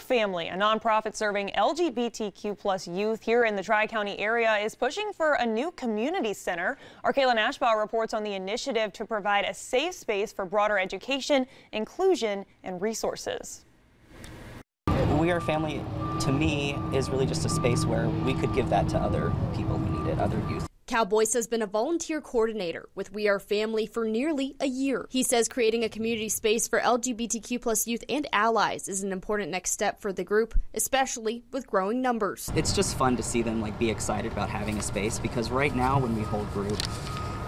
Family, a nonprofit serving LGBTQ plus youth here in the Tri-County area, is pushing for a new community center. Our Caitlin Ashbaugh reports on the initiative to provide a safe space for broader education, inclusion, and resources. We Are Family, to me, is really just a space where we could give that to other people who need it, other youth. Boyce has been a volunteer coordinator with We Are Family for nearly a year. He says creating a community space for LGBTQ plus youth and allies is an important next step for the group, especially with growing numbers. It's just fun to see them like be excited about having a space because right now when we hold group,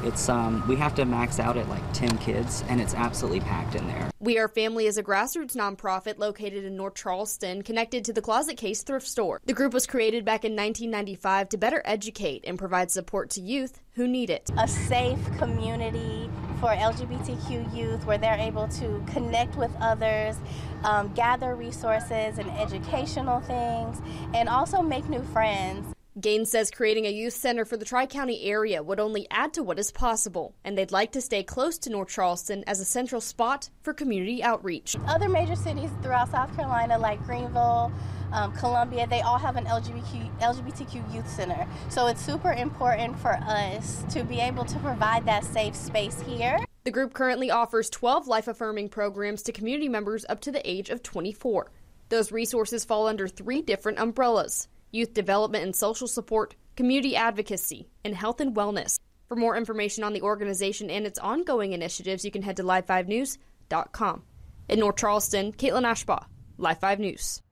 it's um, we have to max out at like 10 kids and it's absolutely packed in there. We Are Family is a grassroots nonprofit located in North Charleston connected to the Closet Case thrift store. The group was created back in 1995 to better educate and provide support to youth who need it. A safe community for LGBTQ youth where they're able to connect with others, um, gather resources and educational things, and also make new friends. Gaines says creating a youth center for the Tri County area would only add to what is possible, and they'd like to stay close to North Charleston as a central spot for community outreach. Other major cities throughout South Carolina, like Greenville, um, Columbia, they all have an LGBTQ, LGBTQ youth center. So it's super important for us to be able to provide that safe space here. The group currently offers 12 life affirming programs to community members up to the age of 24. Those resources fall under three different umbrellas youth development and social support, community advocacy, and health and wellness. For more information on the organization and its ongoing initiatives, you can head to live5news.com. In North Charleston, Caitlin Ashbaugh, Live 5 News.